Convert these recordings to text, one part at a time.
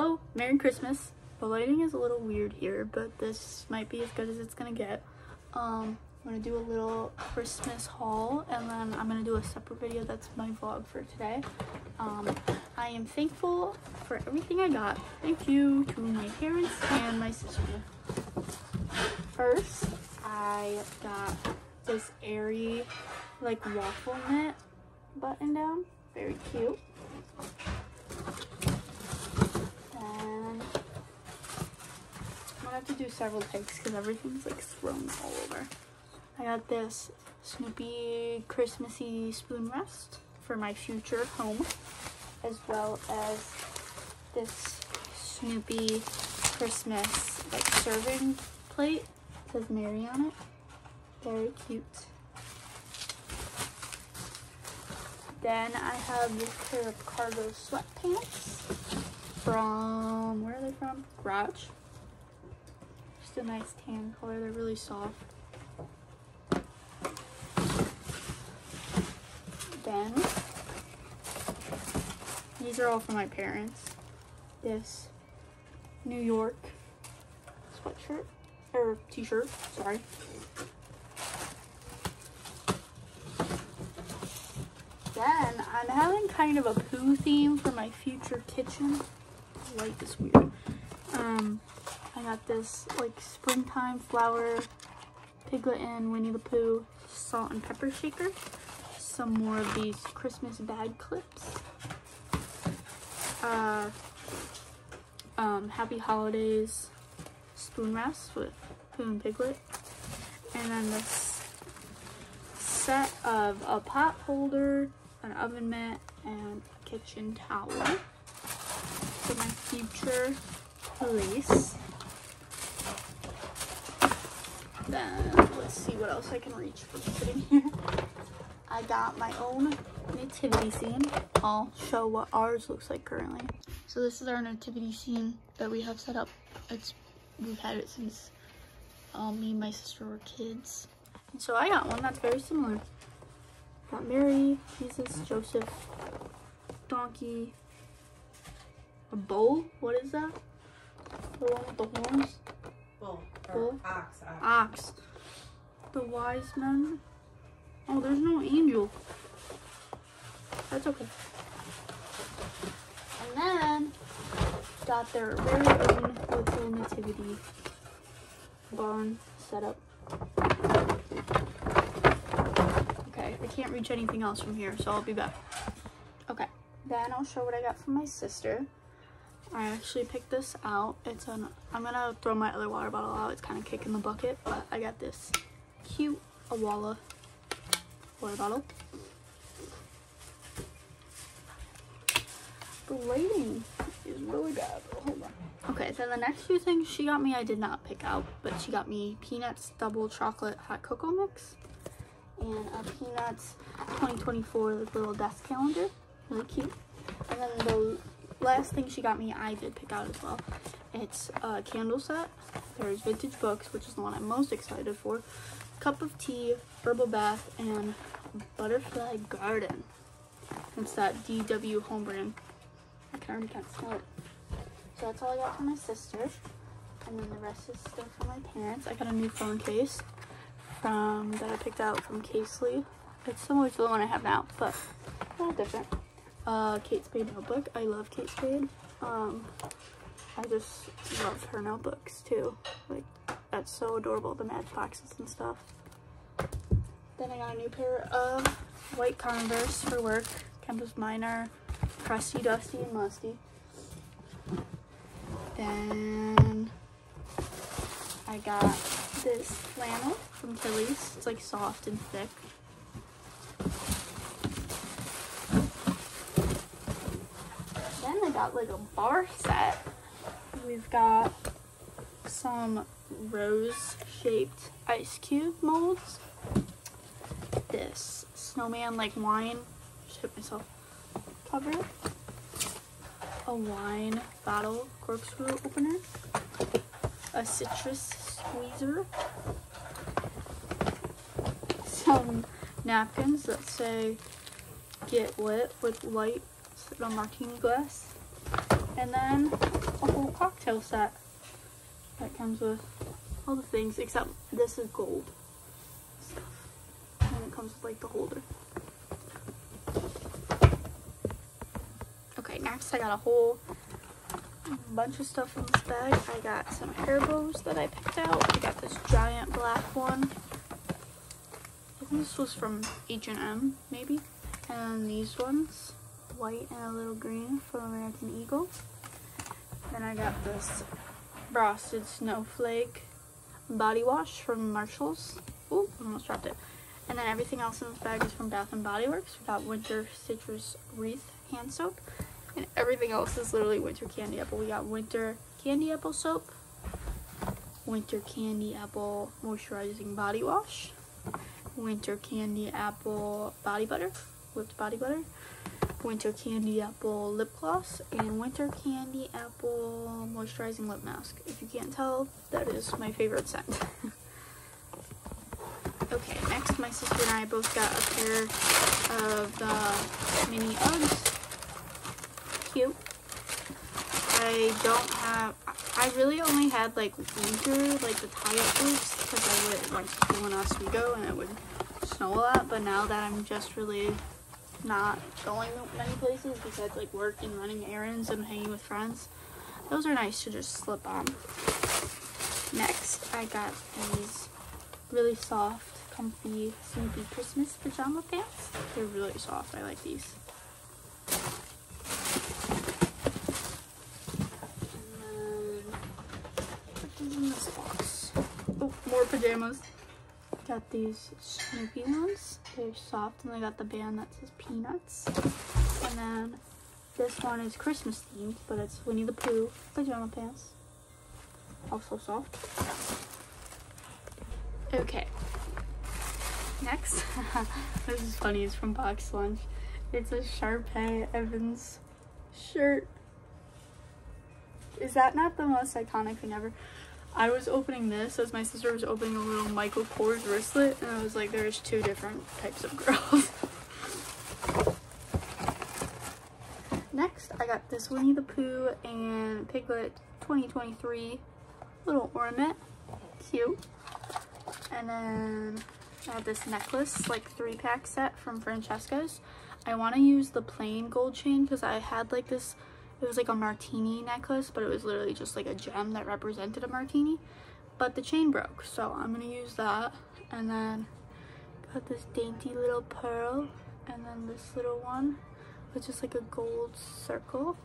hello, Merry Christmas. The lighting is a little weird here, but this might be as good as it's gonna get. Um, I'm gonna do a little Christmas haul and then I'm gonna do a separate video that's my vlog for today. Um, I am thankful for everything I got. Thank you to my parents and my sister. First, I got this airy like waffle knit button down. Very cute. And I'm gonna have to do several takes because everything's like thrown all over. I got this Snoopy Christmassy spoon rest for my future home, as well as this Snoopy Christmas like serving plate. It says Mary on it. Very cute. Then I have this pair of cargo sweatpants from, where are they from? Garage. A nice tan color, they're really soft. Then, these are all for my parents. This New York sweatshirt, or t-shirt, sorry. Then I'm having kind of a Pooh theme for my future kitchen. Light is weird. Um, I got this like springtime flower Piglet and Winnie the Pooh salt and pepper shaker. Some more of these Christmas bag clips. Uh, um, Happy Holidays spoon rest with Pooh and Piglet. And then this set of a pot holder, an oven mitt, and a kitchen towel for my future place. Then let's see what else I can reach for putting here. I got my own nativity scene. I'll show what ours looks like currently. So this is our nativity scene that we have set up. It's we've had it since um, me and my sister were kids. And so I got one that's very similar. Got Mary, Jesus, Joseph, donkey, a bull. What is that? The one with the horns. Bull. Bull? Ox. ox. Ox. The wise men. Oh, there's no angel. That's okay. And then got their very own little nativity barn set up. Okay, I can't reach anything else from here, so I'll be back. Okay, then I'll show what I got from my sister. I actually picked this out. It's an, I'm gonna throw my other water bottle out. It's kind of kicking the bucket, but I got this cute Owala water bottle. The lighting is really bad. Hold on. Okay, then the next few things she got me I did not pick out, but she got me Peanuts Double Chocolate Hot Cocoa Mix and a Peanuts 2024 little desk calendar. Really cute. And then the last thing she got me I did pick out as well. It's a candle set. There's vintage books, which is the one I'm most excited for. Cup of tea, herbal bath, and butterfly garden. It's that DW home brand. I can already of smell it. So that's all I got for my sister. And then the rest is stuff for my parents. I got a new phone case from that I picked out from Casely. It's similar to the one I have now, but a little different. Uh, Kate Spade notebook. I love Kate Spade. Um, I just love her notebooks too. Like, that's so adorable, the matchboxes and stuff. Then I got a new pair of white Converse for work. Campus Minor, crusty, dusty, and musty. Then I got this flannel from Tilly's. It's like soft and thick. Then I got like a bar set. We've got some rose shaped ice cube molds. This snowman like wine. Just hit myself. Cover. A wine bottle corkscrew opener. A citrus squeezer. Some napkins that say get lit with light the martini glass. And then a whole cocktail set that comes with all the things except this is gold stuff. And it comes with like the holder. Okay, next I got a whole bunch of stuff in this bag. I got some hair bows that I picked out. I got this giant black one. I think this was from H&M, maybe. And these ones, white and a little green from American Eagle. Then I got this frosted snowflake body wash from Marshalls. Oh, almost dropped it. And then everything else in this bag is from Bath and Body Works. We got Winter Citrus Wreath hand soap. And everything else is literally winter candy apple. We got winter candy apple soap, winter candy apple moisturizing body wash, winter candy apple body butter, whipped body butter, winter candy apple lip gloss, and winter candy apple moisturizing lip mask. If you can't tell, that is my favorite scent. okay, next my sister and I both got a pair of the mini Uggs cute. I don't have, I really only had like winter, like the tie-up boots because I would went to school in Oswego and it would snow a lot. But now that I'm just really not going many places besides like work and running errands and hanging with friends, those are nice to just slip on. Next, I got these really soft, comfy, Snoopy Christmas pajama pants. They're really soft. I like these. Then, what is in this box? Oh, more pajamas. Got these Snoopy ones. They're soft and they got the band that says Peanuts. And then this one is Christmas themed, but it's Winnie the Pooh pajama pants. Also soft. Okay. Next, this is funny, it's from Box Lunch. It's a Sharpay Evans shirt. Is that not the most iconic thing ever? I was opening this as my sister was opening a little Michael Kors wristlet and I was like there's two different types of girls. Next I got this Winnie the Pooh and Piglet 2023 little ornament. Cute. And then I have this necklace like three pack set from Francesca's. I want to use the plain gold chain because I had like this it was like a martini necklace, but it was literally just like a gem that represented a martini. But the chain broke, so I'm gonna use that. And then got this dainty little pearl, and then this little one, which is like a gold circle.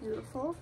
Beautiful.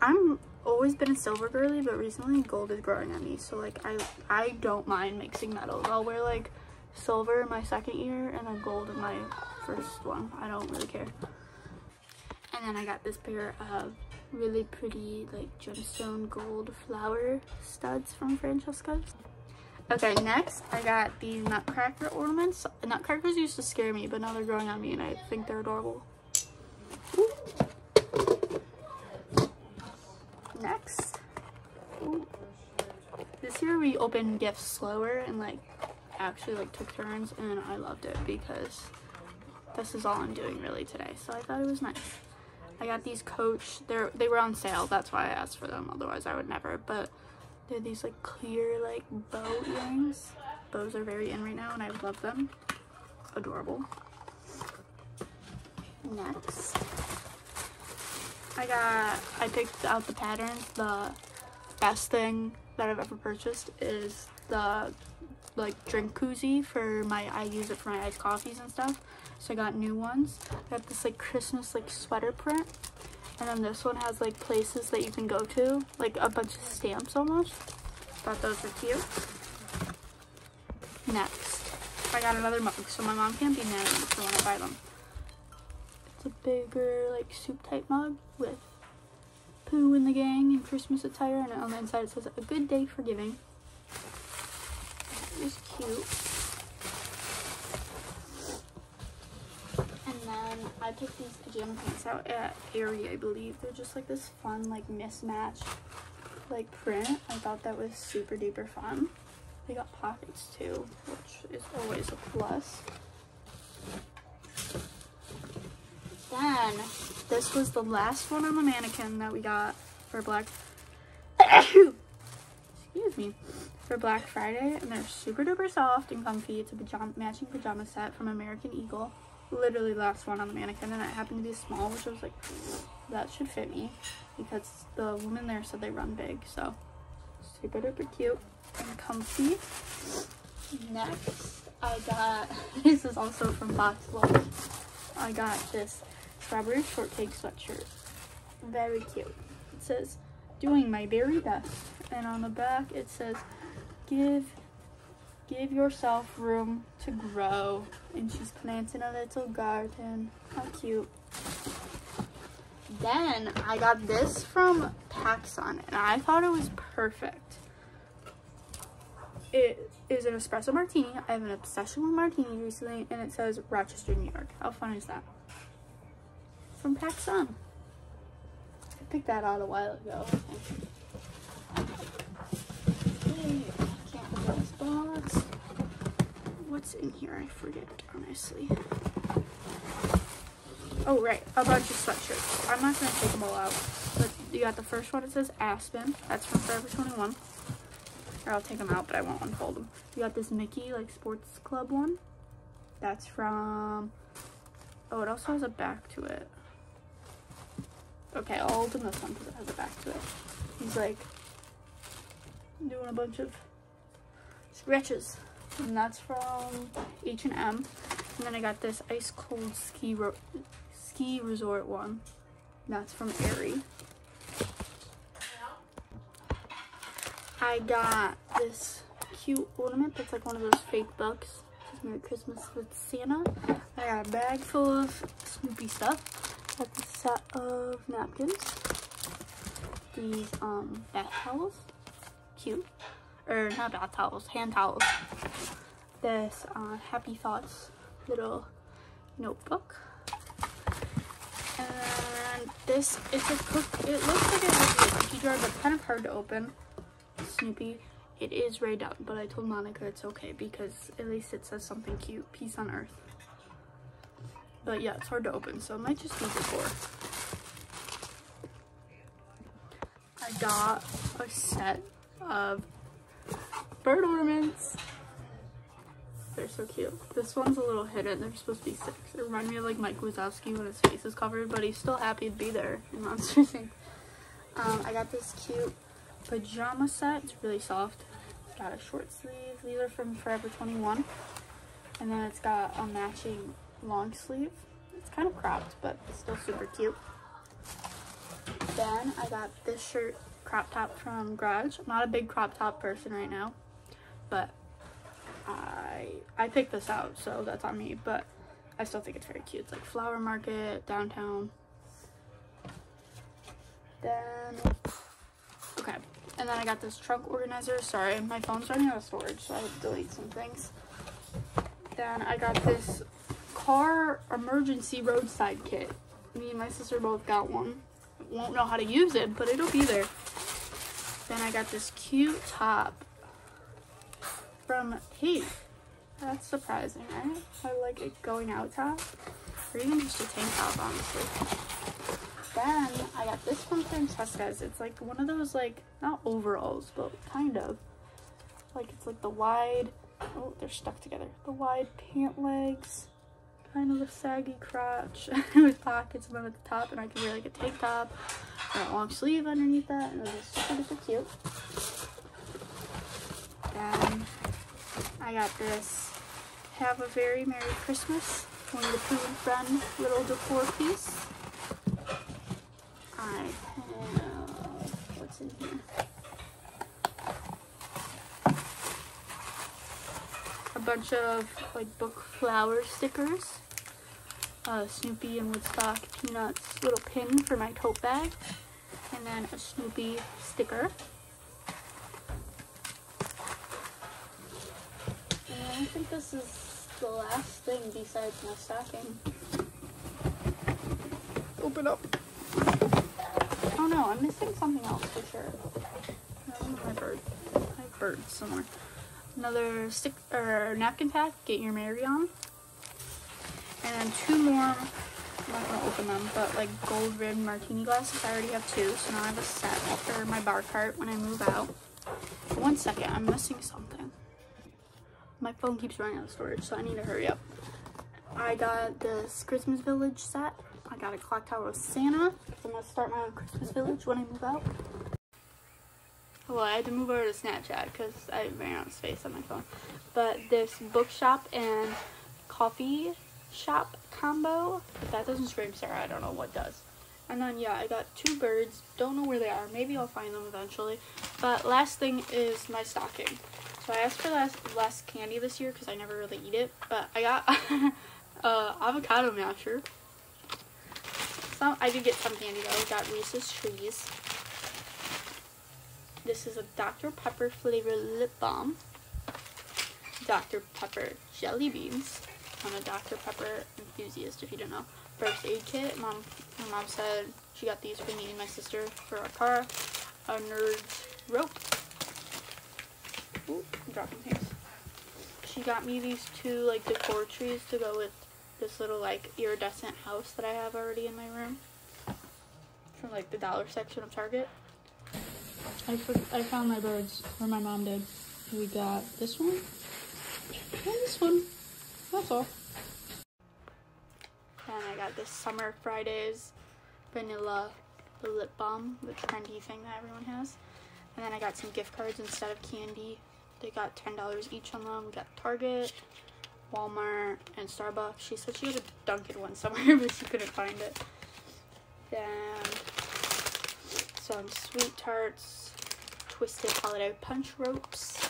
I'm always been a silver girly, but recently gold is growing on me. So like I I don't mind mixing metals. I'll wear like silver in my second year and then gold in my first one. I don't really care. And then I got this pair of really pretty like gemstone gold flower studs from Francesca's. Okay, next I got these nutcracker ornaments. Nutcrackers used to scare me, but now they're growing on me and I think they're adorable. Next. This year we opened gifts slower and like actually like took turns and I loved it because this is all I'm doing really today. So I thought it was nice. I got these Coach. They're they were on sale. That's why I asked for them. Otherwise, I would never. But they're these like clear like bow earrings. Bows are very in right now, and I love them. Adorable. Next, I got. I picked out the patterns. The best thing that I've ever purchased is the like drink koozie for my I use it for my iced coffees and stuff. So I got new ones. I got this like Christmas like sweater print. And then this one has like places that you can go to, like a bunch of stamps almost. Thought those were cute. Next, I got another mug, so my mom can't be mad at me for when I buy them. It's a bigger like soup type mug with Pooh and the gang and Christmas attire, and on the inside it says a good day for giving. Cute. And then I picked these pajama pants out at Aerie, I believe. They're just like this fun, like mismatched, like print. I thought that was super duper fun. They got pockets too, which is always a plus. Then, this was the last one on the mannequin that we got for Black... Excuse me. For Black Friday, and they're super duper soft and comfy. It's a pajama, matching pajama set from American Eagle. Literally last one on the mannequin, and it happened to be small, which I was like, that should fit me. Because the woman there said they run big, so super duper cute and comfy. Next, I got, this is also from Box Lunch. I got this strawberry shortcake sweatshirt. Very cute. It says, doing my very best. And on the back, it says, give, give yourself room to grow. And she's planting a little garden. How cute. Then I got this from PacSun and I thought it was perfect. It is an espresso martini. I have an obsession with martinis recently and it says Rochester, New York. How fun is that? From PacSun I picked that out a while ago. What's in here? I forget, honestly. Oh, right. A bunch of sweatshirts. I'm not going to take them all out. But you got the first one. It says Aspen. That's from Forever 21. Or I'll take them out, but I won't unfold them. You got this Mickey, like, sports club one. That's from... Oh, it also has a back to it. Okay, I'll open this one because it has a back to it. He's, like, doing a bunch of scratches. And that's from H&M. And then I got this ice cold ski ro ski resort one. That's from Aerie. I got this cute ornament that's like one of those fake bucks. Says Merry Christmas with Santa. I got a bag full of Snoopy stuff. Got this set of napkins. These um bath towels. Cute. Or not bath towels, hand towels. This uh, Happy Thoughts little notebook. And this is a cook. It looks like it has a cookie jar, but kind of hard to open. Snoopy. It is rayed out, but I told Monica it's okay because at least it says something cute. Peace on Earth. But yeah, it's hard to open, so I might just use it for. I got a set of bird ornaments. They're so cute. This one's a little hidden. They're supposed to be six. It reminds me of like Mike Wazowski when his face is covered, but he's still happy to be there in Monster Inc. Um, I got this cute pajama set. It's really soft. got a short sleeve. These are from Forever 21. And then it's got a matching long sleeve. It's kind of cropped, but it's still super cute. Then I got this shirt crop top from Garage. I'm not a big crop top person right now, but I I picked this out, so that's on me, but I still think it's very cute. It's like flower market, downtown. Then, okay. And then I got this trunk organizer. Sorry, my phone's running out of storage, so I have to delete some things. Then I got this car emergency roadside kit. Me and my sister both got one. Won't know how to use it, but it'll be there. Then I got this cute top from Kate. That's surprising, right? I like it going out top. Or even just a tank top, honestly. Then I got this from Francesca's. It's like one of those like, not overalls, but kind of. Like it's like the wide, oh, they're stuck together. The wide pant legs, kind of a saggy crotch with pockets and then at the top. And I can wear like a tank top or a long sleeve underneath that. And it was super, super cute. Then I got this Have a Very Merry Christmas Winnie the Pooh Friend little decor piece. I have, what's in here? A bunch of like book flower stickers. Uh, Snoopy and Woodstock Peanuts little pin for my tote bag. And then a Snoopy sticker. I think this is the last thing besides my stocking. Open up. Oh no, I'm missing something else for sure. My bird. My bird somewhere. Another stick or napkin pack. Get your Mary on. And then two more I'm not gonna open them, but like gold rimmed martini glasses. I already have two, so now I have a set for my bar cart when I move out. One second, I'm missing something. My phone keeps running out of storage, so I need to hurry up. I got this Christmas Village set. I got a clock tower with Santa. I'm gonna start my own Christmas Village when I move out. Well, I had to move over to Snapchat because I ran out of space on my phone. But this bookshop and coffee shop combo, if that doesn't scream Sarah, I don't know what does. And then, yeah, I got two birds. Don't know where they are. Maybe I'll find them eventually. But last thing is my stocking. So I asked for less, less candy this year because I never really eat it. But I got uh, avocado masher. Some, I did get some candy though. I got Reese's Trees. This is a Dr. Pepper flavored lip balm. Dr. Pepper jelly beans. I'm a Dr. Pepper enthusiast, if you don't know. First aid kit. Mom, my mom said she got these for me and my sister for our car. A nerd rope. Ooh, I'm dropping things. She got me these two like decor trees to go with this little like iridescent house that I have already in my room. From like the dollar section of Target. I, I found my birds, or my mom did. We got this one and this one. That's all. And I got this Summer Fridays vanilla lip balm, the trendy thing that everyone has. And then I got some gift cards instead of candy. They got $10 each on them. We got Target, Walmart, and Starbucks. She said she had a Dunkin' one somewhere, but she couldn't find it. Then some sweet tarts, twisted holiday punch ropes,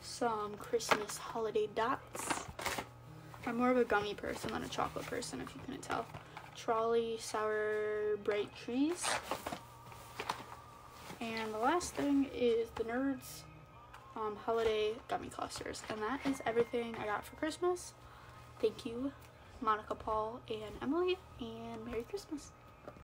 some Christmas holiday dots. I'm more of a gummy person than a chocolate person, if you couldn't tell. Trolli sour bright trees. And the last thing is the Nerds um, holiday gummy clusters. And that is everything I got for Christmas. Thank you, Monica, Paul, and Emily, and Merry Christmas.